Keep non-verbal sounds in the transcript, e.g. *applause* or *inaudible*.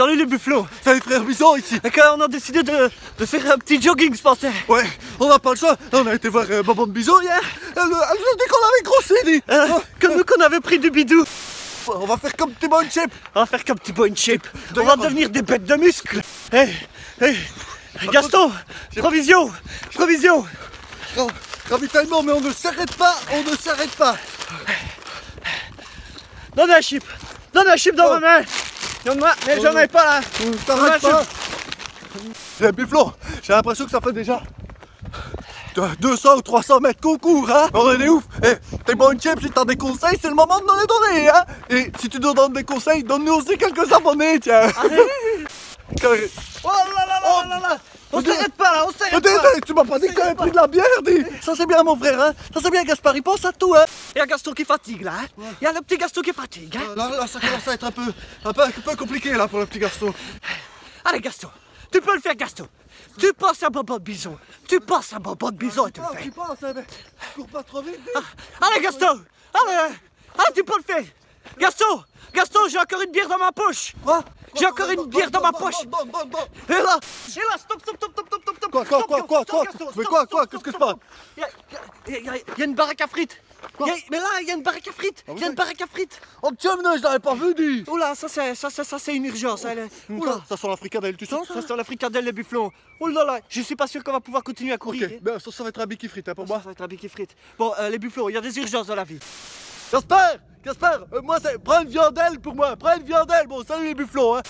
Salut les bufflons C'est les frères Bison ici D'accord, on a décidé de, de faire un petit jogging ce matin. Ouais, on n'a pas le choix. On a été voir euh, Maman de Bison hier. Elle, elle nous a dit qu'on avait grossi, dit. Euh, comme nous qu'on avait pris du bidou. On va faire comme Timon Chip. On va faire comme petit boy in shape. On va devenir des bêtes de muscles. Hey, hey. Gaston, provision, provision. Ra- Ravitaillement, mais on ne s'arrête pas, on ne s'arrête pas. Donne un chip. Donne un chip dans Oh. ma main. Donne-moi, mais Oh j'en non. ai pas là. S'arrête Dommage. pas. Eh, Bufflon, j'ai l'impression que ça fait déjà de- 200 ou 300 mètres qu'on court, hein On est ouf Eh, t'es bon chip, si t'as des conseils, c'est le moment de nous les donner, hein Et si tu nous donnes des conseils, donne-nous aussi quelques abonnés, tiens Oh là là là là. On s'arrête pas là, on s'arrête Attends, pas. attends, tu m'as pas dit que t'avais pris de la bière, dis Ça c'est bien mon frère, hein Ça c'est bien Gaspard, il pense à tout, hein Il y a Gaston qui fatigue là. hein. Il y a le petit Gaston qui fatigue. hein. Là, là, ça commence à être un peu, un peu, un peu compliqué, là, pour le petit garçon *sighs* Allez Gaston, tu peux le faire Gaston. Tu penses à Bobo de Bison. Tu penses à Bobo de Bison et tu le Ah, fais. tu penses, hein, mais cours pas trop vite, dis Allez Gaston Allez hein. Allez tu peux le faire Gaston Gaston j'ai encore une bière dans ma poche Quoi? J'ai encore une bière dans ma poche. Bon, bon, bon Et là. Et là stop stop stop stop stop stop stop. Quoi, quoi, quoi, quoi, quoi Mais quoi, quoi Qu'est-ce que se passe Il y a- une baraque à frites. Mais là il y a une baraque à frites. Il y a une baraque à frites. Oh, tiens, mais non, je l'avais pas vu, dis. Oula ça c'est ça, ça, ça, c'est une urgence elle. Est- Oula. ça sent la fricadelle, tu sens? Ça Ça c'est la fricadelle les bufflons. Oh là là Je suis pas sûr qu'on va pouvoir continuer à courir. Ok, ben ça, ça va être un bicky frites, hein, pour Ça moi. va être un biquet frites. Bon euh, les bufflons il y a des urgences dans la vie. Gaspard Gaspard, euh, moi, c'est... Prends une viandelle pour moi, prends une viandelle Bon, salut les bufflons, hein